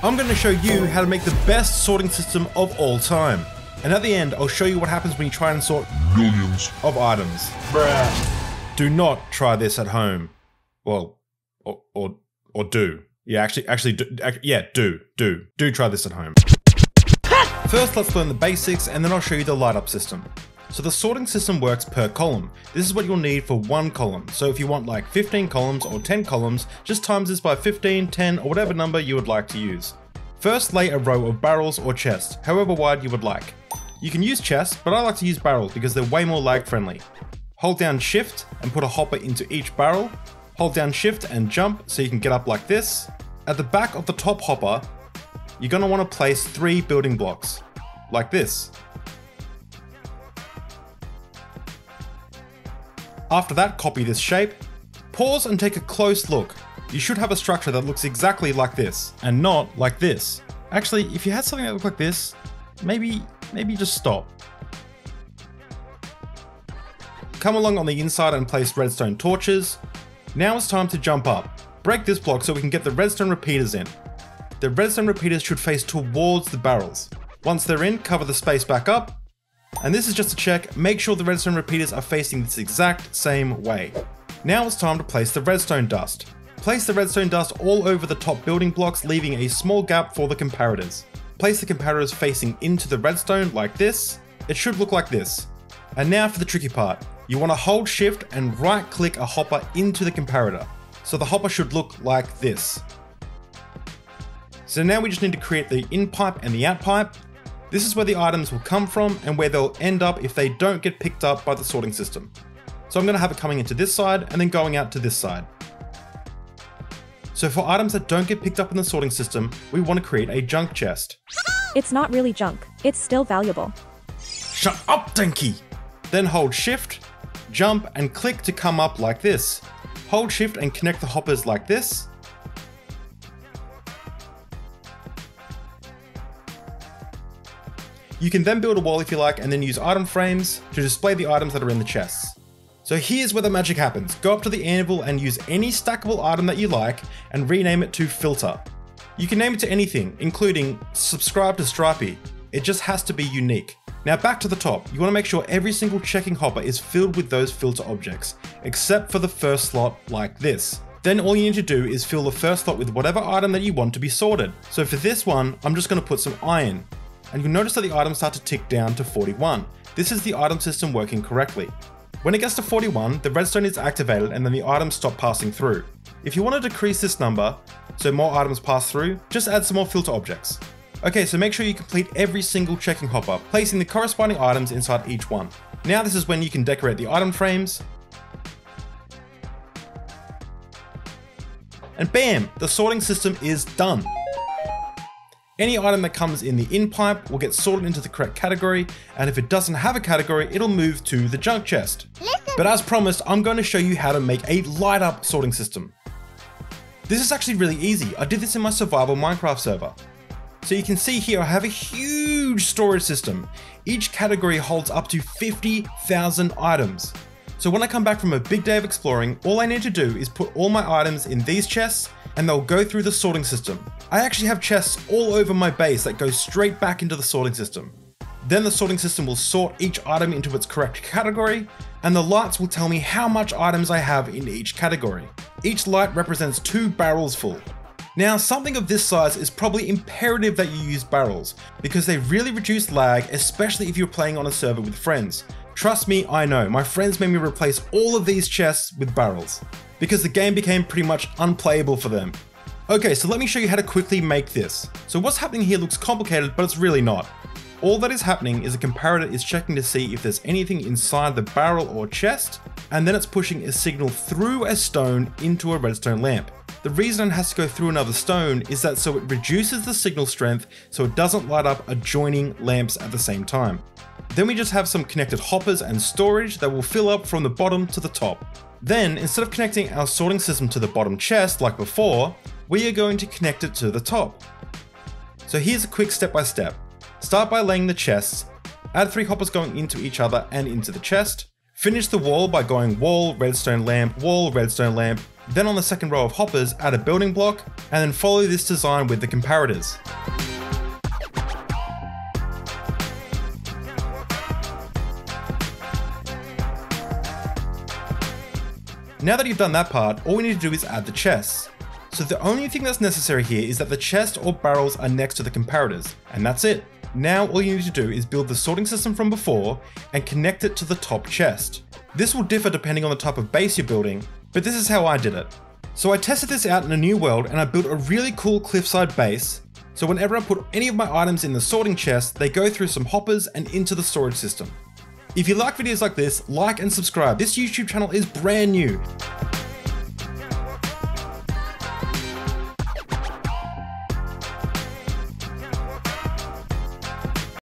I'm going to show you how to make the best sorting system of all time. And at the end, I'll show you what happens when you try and sort millions of items. Bruh. Do not try this at home. Well, or, or, or do. Yeah, actually, actually, do, yeah, do, do, do try this at home. First, let's learn the basics and then I'll show you the light up system. So the sorting system works per column. This is what you'll need for one column. So if you want like 15 columns or 10 columns, just times this by 15, 10, or whatever number you would like to use. First, lay a row of barrels or chests, however wide you would like. You can use chests, but I like to use barrels because they're way more lag friendly. Hold down shift and put a hopper into each barrel. Hold down shift and jump so you can get up like this. At the back of the top hopper, you're going to want to place three building blocks, like this. After that, copy this shape. Pause and take a close look. You should have a structure that looks exactly like this, and not like this. Actually, if you had something that looked like this, maybe, maybe just stop. Come along on the inside and place redstone torches. Now it's time to jump up. Break this block so we can get the redstone repeaters in. The redstone repeaters should face towards the barrels. Once they're in, cover the space back up, and this is just to check, make sure the redstone repeaters are facing this exact same way. Now it's time to place the redstone dust. Place the redstone dust all over the top building blocks, leaving a small gap for the comparators. Place the comparators facing into the redstone like this. It should look like this. And now for the tricky part. You want to hold shift and right click a hopper into the comparator. So the hopper should look like this. So now we just need to create the in pipe and the out pipe. This is where the items will come from and where they'll end up if they don't get picked up by the sorting system. So I'm going to have it coming into this side and then going out to this side. So for items that don't get picked up in the sorting system, we want to create a junk chest. It's not really junk, it's still valuable. Shut up, Denki! Then hold shift, jump and click to come up like this. Hold shift and connect the hoppers like this, You can then build a wall if you like and then use item frames to display the items that are in the chests. So here's where the magic happens. Go up to the anvil and use any stackable item that you like and rename it to filter. You can name it to anything, including subscribe to Stripey. It just has to be unique. Now back to the top, you want to make sure every single checking hopper is filled with those filter objects, except for the first slot like this. Then all you need to do is fill the first slot with whatever item that you want to be sorted. So for this one, I'm just going to put some iron and you'll notice that the items start to tick down to 41. This is the item system working correctly. When it gets to 41, the redstone is activated and then the items stop passing through. If you want to decrease this number, so more items pass through, just add some more filter objects. Okay, so make sure you complete every single checking hopper, placing the corresponding items inside each one. Now this is when you can decorate the item frames. And bam, the sorting system is done. Any item that comes in the in pipe will get sorted into the correct category, and if it doesn't have a category, it'll move to the junk chest. But as promised, I'm going to show you how to make a light up sorting system. This is actually really easy. I did this in my survival Minecraft server. So you can see here I have a huge storage system. Each category holds up to 50,000 items. So when I come back from a big day of exploring, all I need to do is put all my items in these chests and they'll go through the sorting system. I actually have chests all over my base that go straight back into the sorting system. Then the sorting system will sort each item into its correct category, and the lights will tell me how much items I have in each category. Each light represents two barrels full. Now, something of this size is probably imperative that you use barrels, because they really reduce lag, especially if you're playing on a server with friends. Trust me, I know, my friends made me replace all of these chests with barrels because the game became pretty much unplayable for them. Okay, so let me show you how to quickly make this. So what's happening here looks complicated, but it's really not. All that is happening is a comparator is checking to see if there's anything inside the barrel or chest, and then it's pushing a signal through a stone into a redstone lamp. The reason it has to go through another stone is that so it reduces the signal strength so it doesn't light up adjoining lamps at the same time. Then we just have some connected hoppers and storage that will fill up from the bottom to the top. Then, instead of connecting our sorting system to the bottom chest like before, we are going to connect it to the top. So here's a quick step by step. Start by laying the chests, add three hoppers going into each other and into the chest, finish the wall by going wall, redstone lamp, wall, redstone lamp, then on the second row of hoppers, add a building block, and then follow this design with the comparators. Now that you've done that part, all we need to do is add the chests. So the only thing that's necessary here is that the chest or barrels are next to the comparators, and that's it. Now all you need to do is build the sorting system from before and connect it to the top chest. This will differ depending on the type of base you're building, but this is how I did it. So I tested this out in a new world and I built a really cool cliffside base. So whenever I put any of my items in the sorting chest, they go through some hoppers and into the storage system. If you like videos like this, like and subscribe. This YouTube channel is brand new.